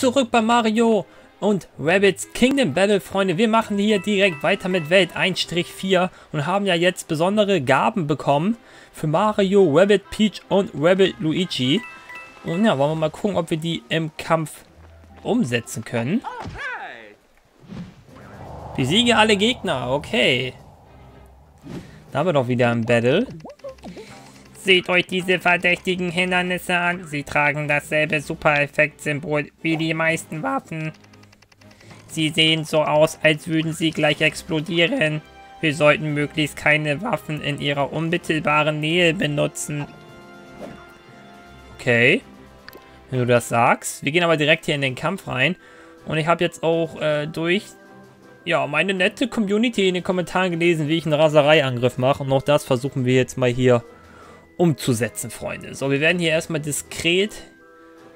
zurück bei Mario und Rabbits Kingdom Battle, Freunde. Wir machen hier direkt weiter mit Welt 1-4 und haben ja jetzt besondere Gaben bekommen für Mario, Rabbit Peach und Rabbit Luigi. Und ja, wollen wir mal gucken, ob wir die im Kampf umsetzen können. Besiege alle Gegner, okay. Da haben wir doch wieder ein Battle. Seht euch diese verdächtigen Hindernisse an. Sie tragen dasselbe Super-Effekt-Symbol wie die meisten Waffen. Sie sehen so aus, als würden sie gleich explodieren. Wir sollten möglichst keine Waffen in ihrer unmittelbaren Nähe benutzen. Okay. Wenn du das sagst. Wir gehen aber direkt hier in den Kampf rein. Und ich habe jetzt auch äh, durch ja, meine nette Community in den Kommentaren gelesen, wie ich einen Rasereiangriff mache. Und auch das versuchen wir jetzt mal hier umzusetzen, Freunde. So, wir werden hier erstmal diskret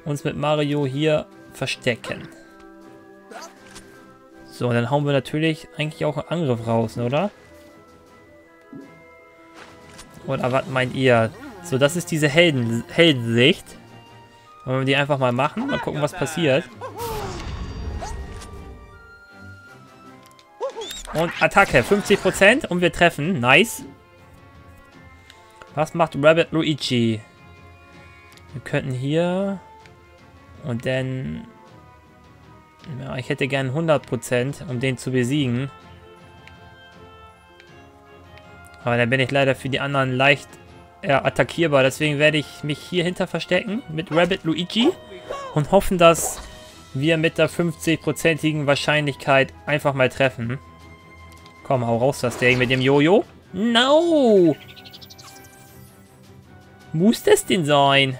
uns mit Mario hier verstecken. So, dann hauen wir natürlich eigentlich auch einen Angriff raus, oder? Oder was meint ihr? So, das ist diese Helden Heldensicht. Wollen wir die einfach mal machen? Mal gucken, was passiert. Und Attacke, 50% und wir treffen. Nice. Was macht Rabbit Luigi? Wir könnten hier... Und dann... Ja, ich hätte gern 100%, um den zu besiegen. Aber dann bin ich leider für die anderen leicht ja, attackierbar. Deswegen werde ich mich hier hinter verstecken mit Rabbit Luigi. Und hoffen, dass wir mit der 50%igen Wahrscheinlichkeit einfach mal treffen. Komm, hau raus, das Ding mit dem Jojo. No! Muss das denn sein?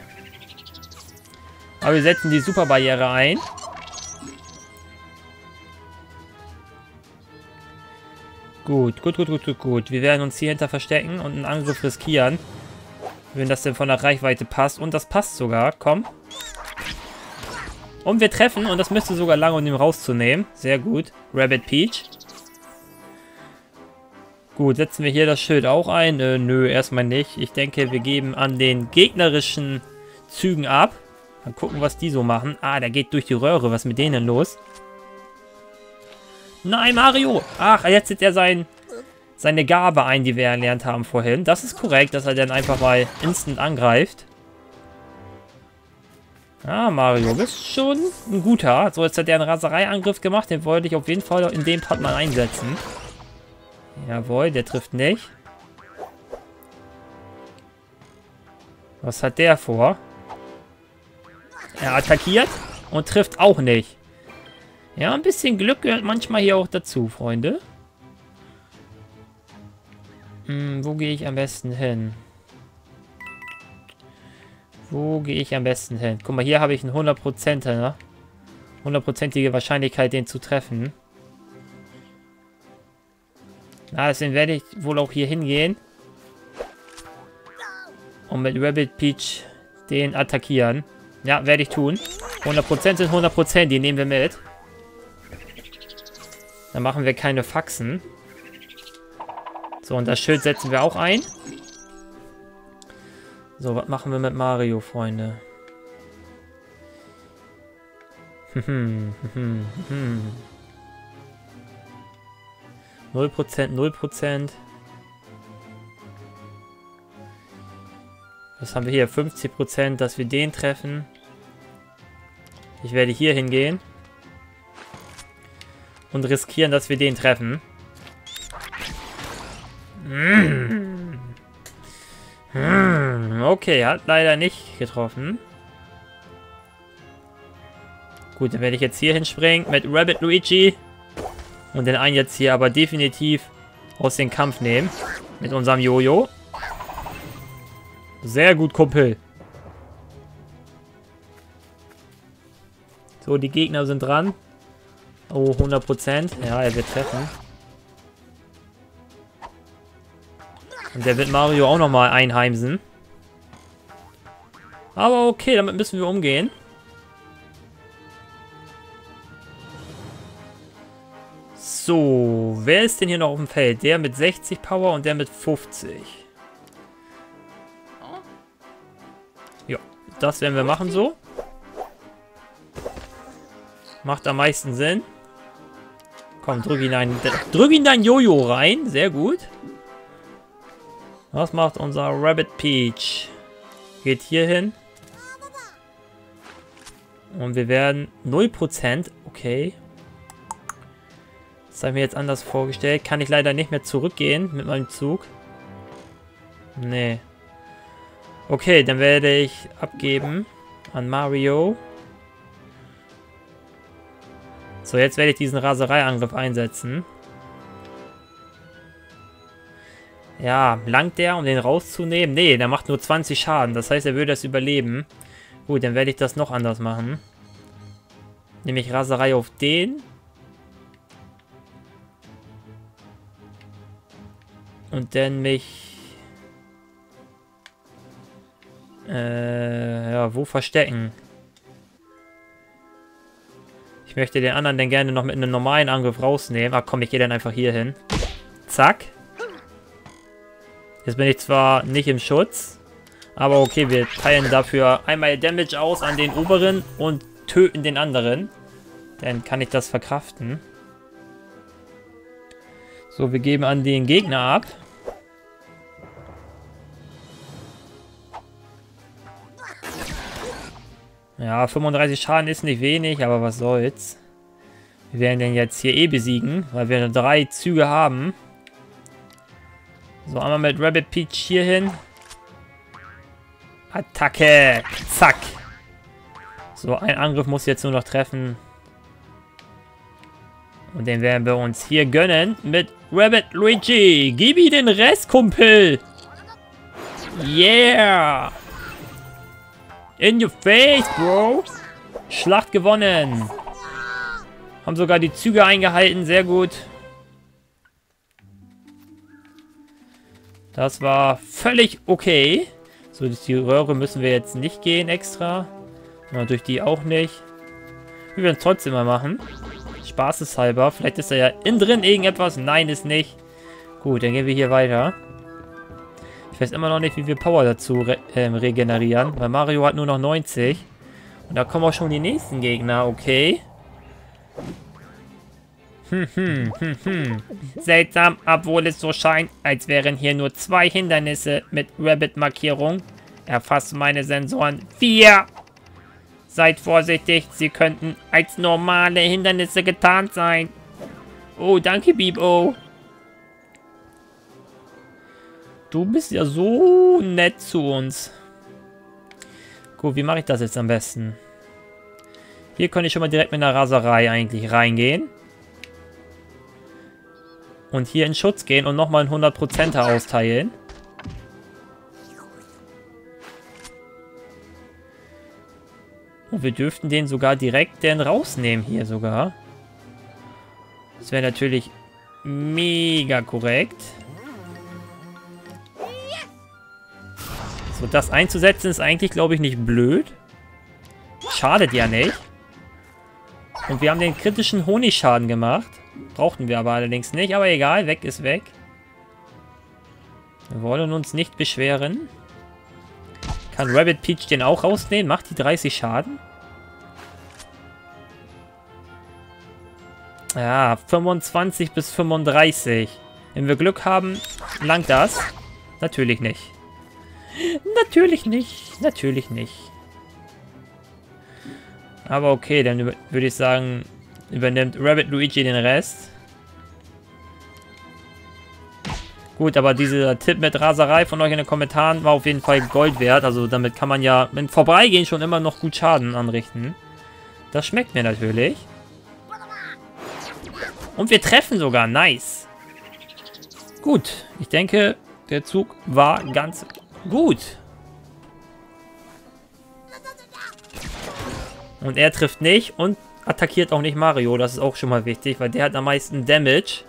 Aber wir setzen die Superbarriere ein. Gut, gut, gut, gut, gut, gut. Wir werden uns hier hinter verstecken und einen Angriff riskieren. Wenn das denn von der Reichweite passt. Und das passt sogar. Komm. Und wir treffen. Und das müsste sogar lange, um ihn rauszunehmen. Sehr gut. Rabbit Peach. Gut, setzen wir hier das Schild auch ein? Äh, nö, erstmal nicht. Ich denke, wir geben an den gegnerischen Zügen ab. Mal gucken, was die so machen. Ah, der geht durch die Röhre. Was ist mit denen los? Nein, Mario! Ach, jetzt setzt er sein, seine Gabe ein, die wir erlernt haben vorhin. Das ist korrekt, dass er dann einfach mal instant angreift. Ah, Mario, bist schon ein guter. So, jetzt hat er einen Rasereiangriff gemacht. Den wollte ich auf jeden Fall in dem Part mal einsetzen. Jawohl, der trifft nicht. Was hat der vor? Er attackiert und trifft auch nicht. Ja, ein bisschen Glück gehört manchmal hier auch dazu, Freunde. Hm, wo gehe ich am besten hin? Wo gehe ich am besten hin? Guck mal, hier habe ich einen 100%er, ne? 100%ige Wahrscheinlichkeit, den zu treffen. Na, deswegen werde ich wohl auch hier hingehen. Und mit Rabbit Peach den attackieren. Ja, werde ich tun. 100% sind 100%, die nehmen wir mit. Dann machen wir keine Faxen. So, und das Schild setzen wir auch ein. So, was machen wir mit Mario, Freunde? Hm, hm, 0%, 0%. Was haben wir hier? 50%, dass wir den treffen. Ich werde hier hingehen. Und riskieren, dass wir den treffen. Okay, hat leider nicht getroffen. Gut, dann werde ich jetzt hier hinspringen mit Rabbit Luigi. Und den einen jetzt hier aber definitiv aus dem Kampf nehmen. Mit unserem Jojo. Sehr gut, Kumpel. So, die Gegner sind dran. Oh, 100%. Ja, er wird treffen. Und der wird Mario auch nochmal einheimsen. Aber okay, damit müssen wir umgehen. So, wer ist denn hier noch auf dem Feld? Der mit 60 Power und der mit 50. Ja, das werden wir machen so. Macht am meisten Sinn. Komm, drück ihn ein, drück ihn dein Jojo rein. Sehr gut. Was macht unser Rabbit Peach? Geht hier hin. Und wir werden 0%. Okay. Das habe ich mir jetzt anders vorgestellt. Kann ich leider nicht mehr zurückgehen mit meinem Zug. Nee. Okay, dann werde ich abgeben an Mario. So, jetzt werde ich diesen Rasereiangriff einsetzen. Ja, langt der, um den rauszunehmen? Nee, der macht nur 20 Schaden. Das heißt, er würde das überleben. Gut, dann werde ich das noch anders machen. Nämlich Raserei auf den. Und dann mich... Äh, ja, wo verstecken? Ich möchte den anderen dann gerne noch mit einem normalen Angriff rausnehmen. Ach komm, ich gehe dann einfach hier hin. Zack. Jetzt bin ich zwar nicht im Schutz, aber okay, wir teilen dafür einmal Damage aus an den oberen und töten den anderen. Dann kann ich das verkraften. So, wir geben an den Gegner ab. Ja, 35 Schaden ist nicht wenig, aber was soll's. Wir werden den jetzt hier eh besiegen, weil wir drei Züge haben. So, einmal mit Rabbit Peach hier hin. Attacke! Zack! So, ein Angriff muss jetzt nur noch treffen. Und den werden wir uns hier gönnen mit Rabbit Luigi. Gib ihm den Rest, Kumpel! Yeah! In your face, Bro. Schlacht gewonnen. Haben sogar die Züge eingehalten. Sehr gut. Das war völlig okay. So, durch die Röhre müssen wir jetzt nicht gehen extra. Und durch die auch nicht. Wir werden es trotzdem mal machen. Spaßeshalber. Vielleicht ist da ja innen drin irgendetwas. Nein, ist nicht. Gut, dann gehen wir hier weiter. Ich weiß immer noch nicht, wie wir Power dazu re äh, regenerieren, weil Mario hat nur noch 90. Und da kommen auch schon die nächsten Gegner, okay. Hm, hm, hm, hm. Seltsam, obwohl es so scheint, als wären hier nur zwei Hindernisse mit Rabbit-Markierung. Erfassen meine Sensoren vier. Seid vorsichtig, sie könnten als normale Hindernisse getarnt sein. Oh, danke, Bibo. Du bist ja so nett zu uns. Gut, wie mache ich das jetzt am besten? Hier könnte ich schon mal direkt mit einer Raserei eigentlich reingehen. Und hier in Schutz gehen und nochmal einen 100%er austeilen. Und wir dürften den sogar direkt denn rausnehmen hier sogar. Das wäre natürlich mega korrekt. So, das einzusetzen ist eigentlich, glaube ich, nicht blöd. Schadet ja nicht. Und wir haben den kritischen Honigschaden gemacht. Brauchten wir aber allerdings nicht. Aber egal, weg ist weg. Wir wollen uns nicht beschweren. Kann Rabbit Peach den auch rausnehmen? Macht die 30 Schaden? Ja, 25 bis 35. Wenn wir Glück haben, langt das. Natürlich nicht. Natürlich nicht. Natürlich nicht. Aber okay, dann würde ich sagen, übernimmt Rabbit Luigi den Rest. Gut, aber dieser Tipp mit Raserei von euch in den Kommentaren war auf jeden Fall Gold wert. Also damit kann man ja mit Vorbeigehen schon immer noch gut Schaden anrichten. Das schmeckt mir natürlich. Und wir treffen sogar. Nice. Gut, ich denke, der Zug war ganz Gut. Und er trifft nicht und attackiert auch nicht Mario. Das ist auch schon mal wichtig, weil der hat am meisten Damage.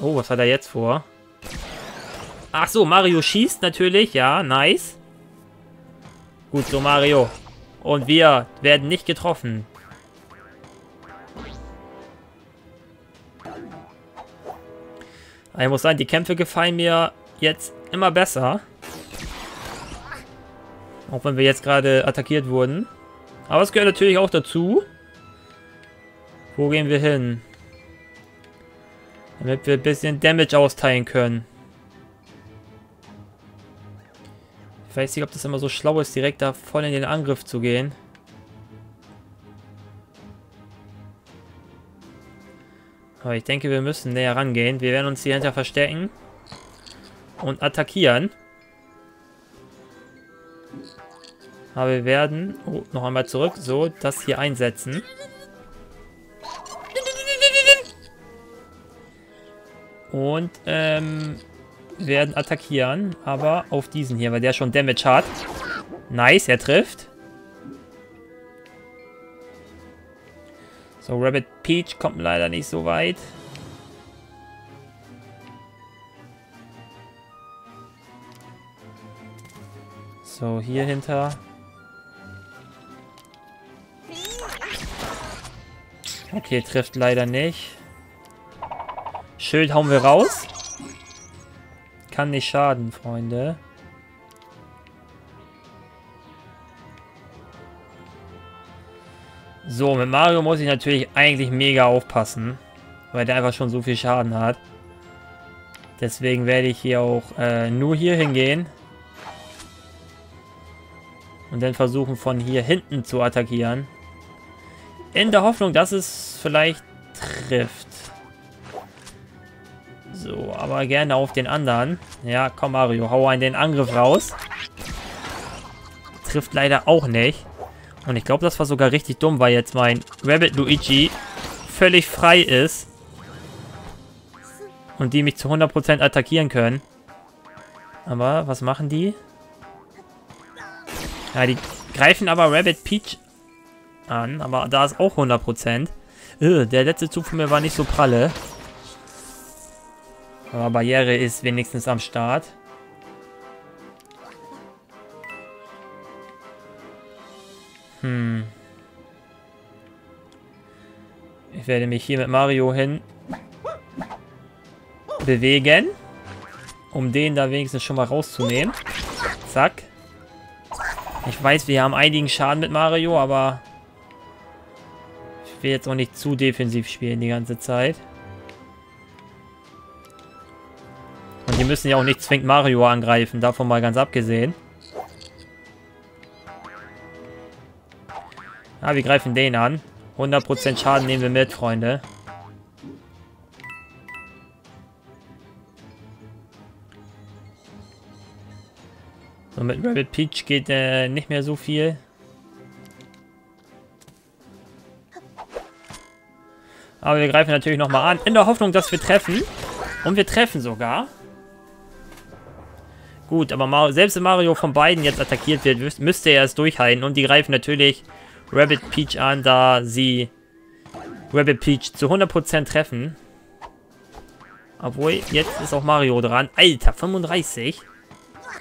Oh, was hat er jetzt vor? Ach so, Mario schießt natürlich. Ja, nice. Gut so, Mario. Und wir werden nicht getroffen. Ich muss sagen, die Kämpfe gefallen mir jetzt immer besser. Auch wenn wir jetzt gerade attackiert wurden. Aber es gehört natürlich auch dazu. Wo gehen wir hin? Damit wir ein bisschen Damage austeilen können. Ich weiß nicht, ob das immer so schlau ist, direkt da voll in den Angriff zu gehen. Aber ich denke, wir müssen näher rangehen. Wir werden uns hier hinter verstecken. Und attackieren. Aber wir werden... Oh, noch einmal zurück. So, das hier einsetzen. Und, ähm... werden attackieren. Aber auf diesen hier, weil der schon Damage hat. Nice, er trifft. So, Rabbit Peach kommt leider nicht so weit. So, hier hinter. Okay, trifft leider nicht. Schild hauen wir raus. Kann nicht schaden, Freunde. So, mit Mario muss ich natürlich eigentlich mega aufpassen. Weil der einfach schon so viel Schaden hat. Deswegen werde ich hier auch äh, nur hier hingehen. Und dann versuchen von hier hinten zu attackieren. In der Hoffnung, dass es vielleicht trifft. So, aber gerne auf den anderen. Ja, komm Mario, hau einen den Angriff raus. Trifft leider auch nicht. Und ich glaube, das war sogar richtig dumm, weil jetzt mein Rabbit Luigi völlig frei ist. Und die mich zu 100% attackieren können. Aber was machen die? Ja, die greifen aber Rabbit Peach an, aber da ist auch 100%. Ugh, der letzte Zug von mir war nicht so pralle. Aber Barriere ist wenigstens am Start. Hm. Ich werde mich hier mit Mario hin bewegen. Um den da wenigstens schon mal rauszunehmen. Zack. Ich weiß, wir haben einigen Schaden mit Mario, aber ich will jetzt auch nicht zu defensiv spielen die ganze Zeit. Müssen ja auch nicht zwingend Mario angreifen, davon mal ganz abgesehen. Ah, wir greifen den an. 100% Schaden nehmen wir mit, Freunde. So, mit Rabbit Peach geht äh, nicht mehr so viel. Aber wir greifen natürlich nochmal an. In der Hoffnung, dass wir treffen. Und wir treffen sogar. Gut, aber Mario, selbst wenn Mario von beiden jetzt attackiert wird, müsste er es durchhalten. Und die greifen natürlich Rabbit Peach an, da sie Rabbit Peach zu 100% treffen. Obwohl, jetzt ist auch Mario dran. Alter, 35.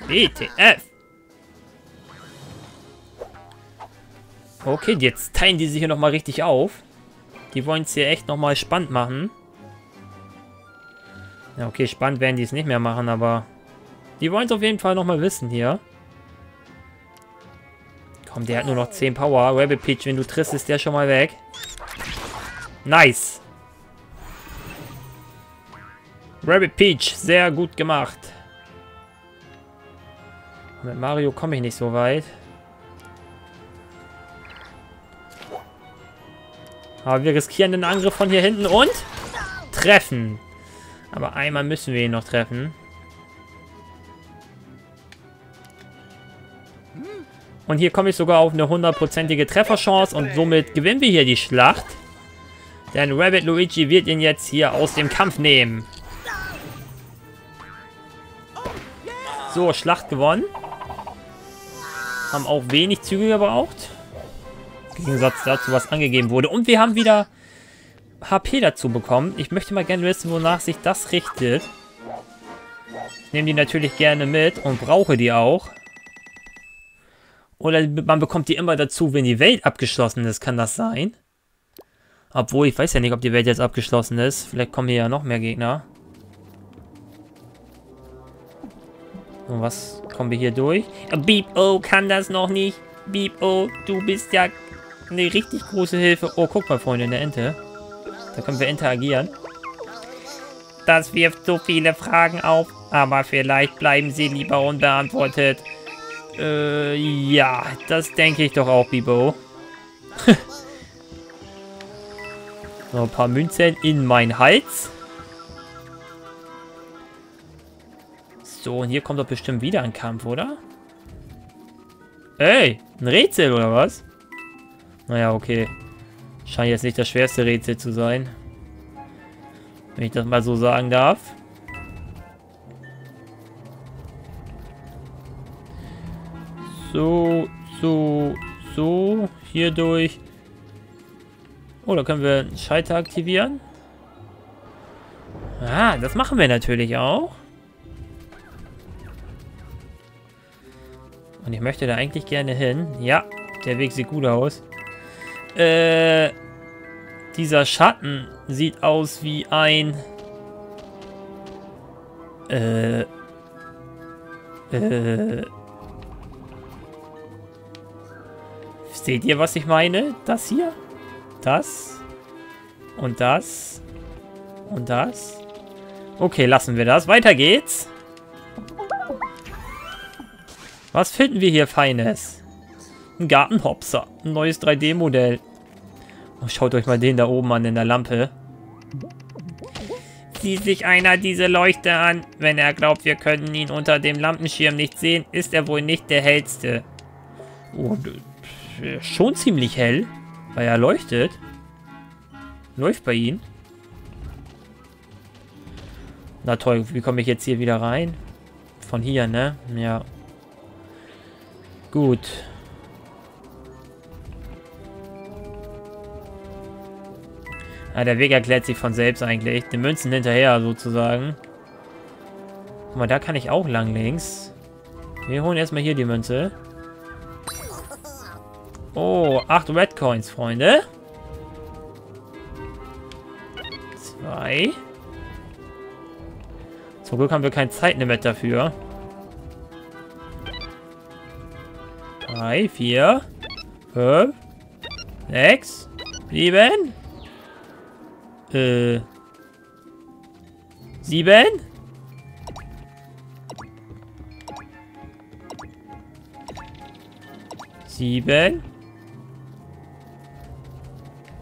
WTF. Okay, jetzt teilen die sich hier nochmal richtig auf. Die wollen es hier echt nochmal spannend machen. Ja, okay, spannend werden die es nicht mehr machen, aber... Die wollen es auf jeden Fall nochmal wissen hier. Komm, der hat nur noch 10 Power. Rabbit Peach, wenn du triffst, ist der schon mal weg. Nice. Rabbit Peach, sehr gut gemacht. Mit Mario komme ich nicht so weit. Aber wir riskieren den Angriff von hier hinten und treffen. Aber einmal müssen wir ihn noch treffen. Und hier komme ich sogar auf eine hundertprozentige Trefferchance und somit gewinnen wir hier die Schlacht. Denn Rabbit Luigi wird ihn jetzt hier aus dem Kampf nehmen. So, Schlacht gewonnen. Haben auch wenig Züge gebraucht. Im Gegensatz dazu, was angegeben wurde. Und wir haben wieder HP dazu bekommen. Ich möchte mal gerne wissen, wonach sich das richtet. Ich nehme die natürlich gerne mit und brauche die auch. Oder man bekommt die immer dazu, wenn die Welt abgeschlossen ist. Kann das sein? Obwohl, ich weiß ja nicht, ob die Welt jetzt abgeschlossen ist. Vielleicht kommen hier ja noch mehr Gegner. Und was kommen wir hier durch? Beep, oh, kann das noch nicht. Beep, oh, du bist ja eine richtig große Hilfe. Oh, guck mal, Freunde, eine Ente. Da können wir interagieren. Das wirft so viele Fragen auf, aber vielleicht bleiben sie lieber unbeantwortet. Äh, ja, das denke ich doch auch, Bibo. so, ein paar Münzen in mein Hals. So, und hier kommt doch bestimmt wieder ein Kampf, oder? Ey, ein Rätsel oder was? Naja, okay. Scheint jetzt nicht das schwerste Rätsel zu sein. Wenn ich das mal so sagen darf. So, so, so. Hier durch. Oh, da können wir einen Schalter aktivieren. Ah, das machen wir natürlich auch. Und ich möchte da eigentlich gerne hin. Ja, der Weg sieht gut aus. Äh, dieser Schatten sieht aus wie ein... Äh... Äh... Seht ihr, was ich meine? Das hier? Das? Und das? Und das? Okay, lassen wir das. Weiter geht's. Was finden wir hier Feines? Ein Gartenhopser. Ein neues 3D-Modell. Oh, schaut euch mal den da oben an in der Lampe. Sieht sich einer diese Leuchte an. Wenn er glaubt, wir können ihn unter dem Lampenschirm nicht sehen, ist er wohl nicht der hellste. Oh, schon ziemlich hell, weil er leuchtet. Läuft bei ihm. Na toll, wie komme ich jetzt hier wieder rein? Von hier, ne? Ja. Gut. Ah, der Weg erklärt sich von selbst eigentlich. Die Münzen hinterher sozusagen. Guck mal, da kann ich auch lang links. Wir holen erstmal hier die Münze. Oh, acht Red Coins, Freunde. Zwei. Zum Glück haben wir kein Zeitlimit dafür. Drei, vier, fünf, sechs, sieben, äh, sieben, sieben.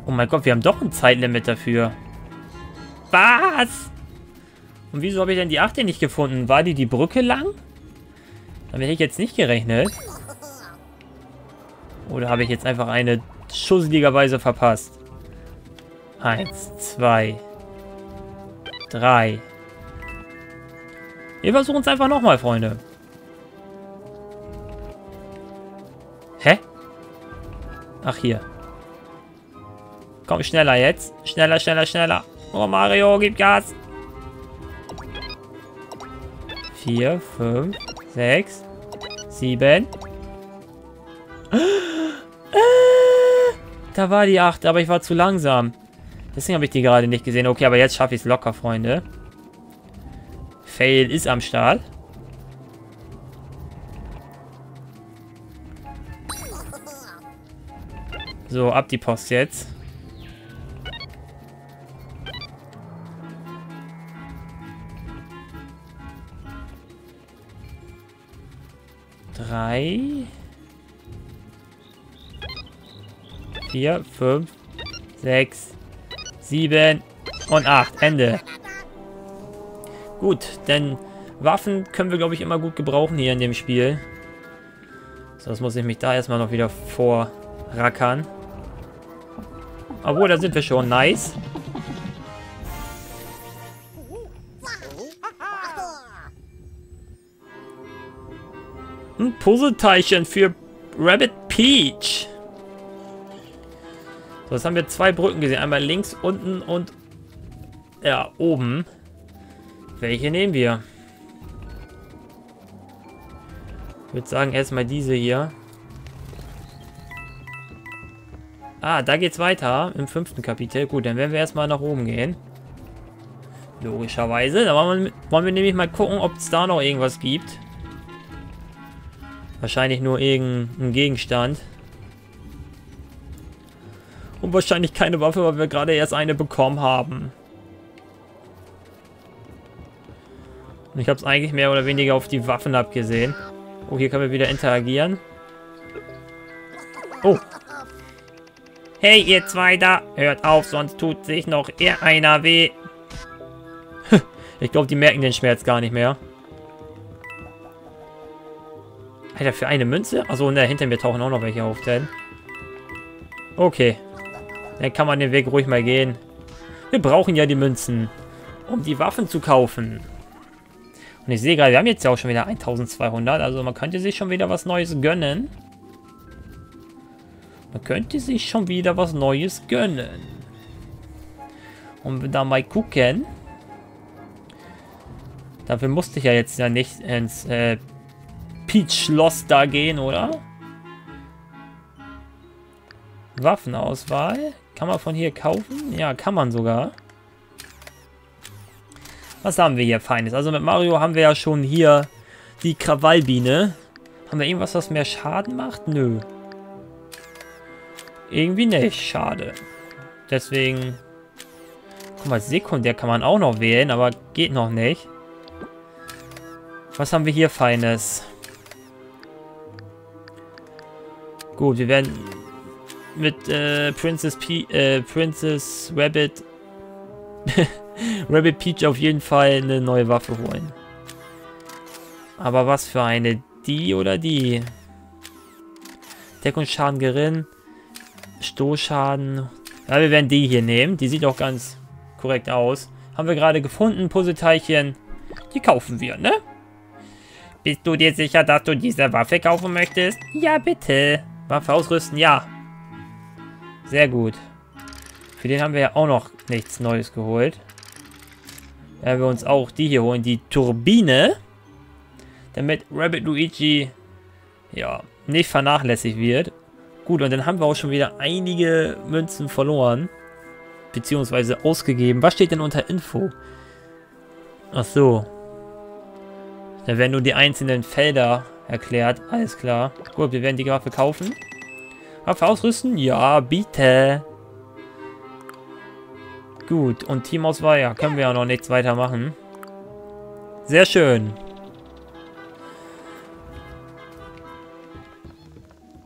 Oh mein Gott, wir haben doch ein Zeitlimit dafür. Was? Und wieso habe ich denn die 8 nicht gefunden? War die die Brücke lang? Damit hätte ich jetzt nicht gerechnet. Oder habe ich jetzt einfach eine schusseligerweise verpasst? Eins, zwei, drei. Wir versuchen es einfach nochmal, Freunde. Hä? Ach, hier. Komm, schneller jetzt. Schneller, schneller, schneller. Oh, Mario, gib Gas. Vier, fünf, sechs, sieben. Da war die 8, aber ich war zu langsam. Deswegen habe ich die gerade nicht gesehen. Okay, aber jetzt schaffe ich es locker, Freunde. Fail ist am Start. So, ab die Post jetzt. Drei. vier, fünf, sechs, sieben und acht. Ende. Gut, denn Waffen können wir, glaube ich, immer gut gebrauchen hier in dem Spiel. So, das muss ich mich da erstmal noch wieder vorrackern. Obwohl, da sind wir schon. Nice. Puzzleteilchen für Rabbit Peach. So, jetzt haben wir zwei Brücken gesehen. Einmal links, unten und ja, oben. Welche nehmen wir? Ich würde sagen, erstmal diese hier. Ah, da geht's weiter im fünften Kapitel. Gut, dann werden wir erstmal nach oben gehen. Logischerweise. Da wollen wir, wollen wir nämlich mal gucken, ob es da noch irgendwas gibt. Wahrscheinlich nur irgendein Gegenstand. Und wahrscheinlich keine Waffe, weil wir gerade erst eine bekommen haben. Und ich habe es eigentlich mehr oder weniger auf die Waffen abgesehen. Oh, hier können wir wieder interagieren. Oh. Hey, ihr zwei da. Hört auf, sonst tut sich noch eher einer weh. ich glaube, die merken den Schmerz gar nicht mehr. Alter, für eine Münze? Achso, ne, hinter mir tauchen auch noch welche auf, denn. Okay. Dann kann man den Weg ruhig mal gehen. Wir brauchen ja die Münzen, um die Waffen zu kaufen. Und ich sehe gerade, wir haben jetzt ja auch schon wieder 1200. Also man könnte sich schon wieder was Neues gönnen. Man könnte sich schon wieder was Neues gönnen. Und da mal gucken. Dafür musste ich ja jetzt ja nicht ins äh, Peach-Schloss da gehen, oder? Waffenauswahl. Kann man von hier kaufen? Ja, kann man sogar. Was haben wir hier Feines? Also mit Mario haben wir ja schon hier die Krawallbiene. Haben wir irgendwas, was mehr Schaden macht? Nö. Irgendwie nicht. Schade. Deswegen... Guck mal, sekundär kann man auch noch wählen, aber geht noch nicht. Was haben wir hier Feines? Gut, wir werden mit äh, Princess P äh, Princess Rabbit Rabbit Peach auf jeden Fall eine neue Waffe holen. Aber was für eine? Die oder die? Deckungsschaden gering. Stoßschaden. Ja, wir werden die hier nehmen. Die sieht auch ganz korrekt aus. Haben wir gerade gefunden, Puzzleteilchen. Die kaufen wir, ne? Bist du dir sicher, dass du diese Waffe kaufen möchtest? Ja, bitte. Waffe ausrüsten, ja. Sehr gut. Für den haben wir ja auch noch nichts Neues geholt. Werden wir uns auch die hier holen, die Turbine. Damit Rabbit Luigi, ja, nicht vernachlässigt wird. Gut, und dann haben wir auch schon wieder einige Münzen verloren. Beziehungsweise ausgegeben. Was steht denn unter Info? Ach so. Da werden nur die einzelnen Felder erklärt. Alles klar. Gut, wir werden die Waffe kaufen. Waffe ausrüsten? Ja, bitte. Gut, und Teamauswahl, ja, können wir ja noch nichts weitermachen. Sehr schön.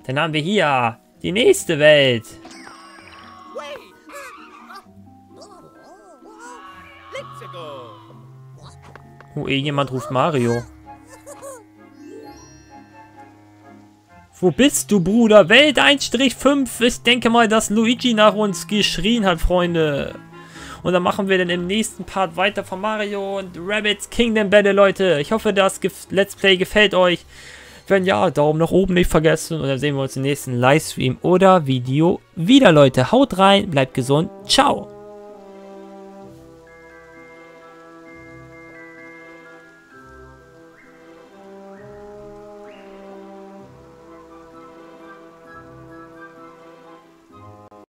Dann haben wir hier die nächste Welt. Oh, irgendjemand ruft Mario. Wo bist du, Bruder? Welt 1-5. Ich denke mal, dass Luigi nach uns geschrien hat, Freunde. Und dann machen wir dann im nächsten Part weiter von Mario und Rabbits Kingdom Battle, Leute. Ich hoffe, das Let's Play gefällt euch. Wenn ja, Daumen nach oben nicht vergessen. Und dann sehen wir uns im nächsten Livestream oder Video wieder, Leute. Haut rein, bleibt gesund. Ciao.